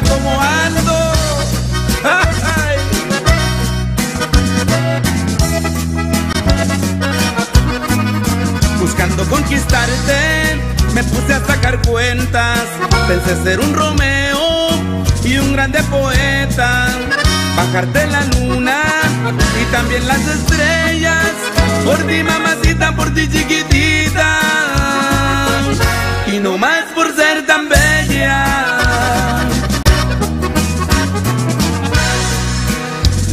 mira cómo ando. Buscando conquistarte, me puse a sacar cuentas. Pensé ser un Romeo y un grande poeta. Bajarte la luna y también las estrellas. Por ti, mamacita, por ti, chiquitita. Y no más por ser tan bella.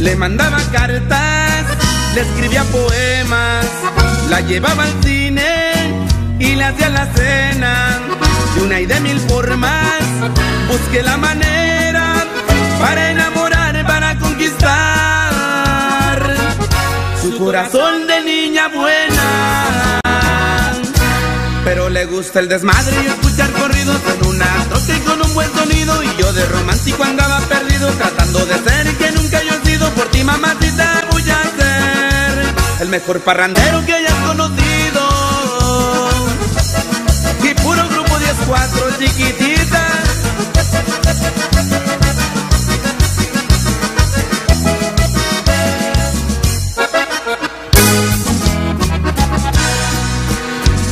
Le mandaba cartas, le escribía poemas, la llevaba al cine y le hacía la cena. De una y de mil formas, busqué la manera para enamorar, para conquistar su corazón de niña buena. Pero le gusta el desmadre y escuchar corridos en una troca y con un buen sonido. Y yo de romántico andaba perdido, el mejor parrandero que hayas conocido. Y puro grupo 10-4, chiquitita.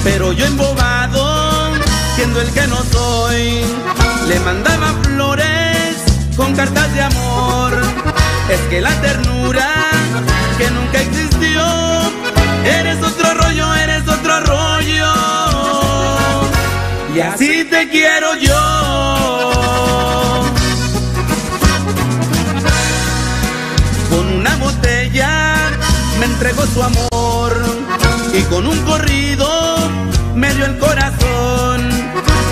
Pero yo embobado, siendo el que no soy, le mandaba flores con cartas de amor. Es que la ternura Y así te quiero yo. Con una botella me entregó su amor y con un corrido me dio el corazón.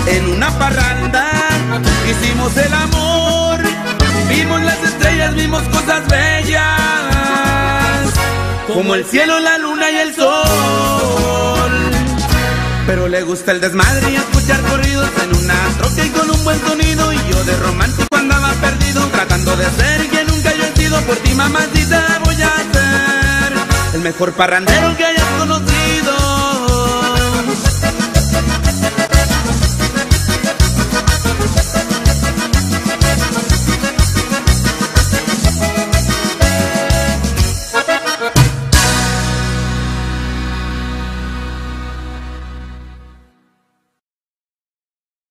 En una parranda hicimos el amor, vimos las estrellas, vimos cosas bellas, como el cielo, la luna y el sol. Pero le gusta el desmadre y escuchar corridos en una troca y con un buen sonido. Y yo de romántico andaba perdido, tratando de ser que nunca yo he sido. Por ti, mamacita, voy a ser el mejor parrandero que hayas conocido.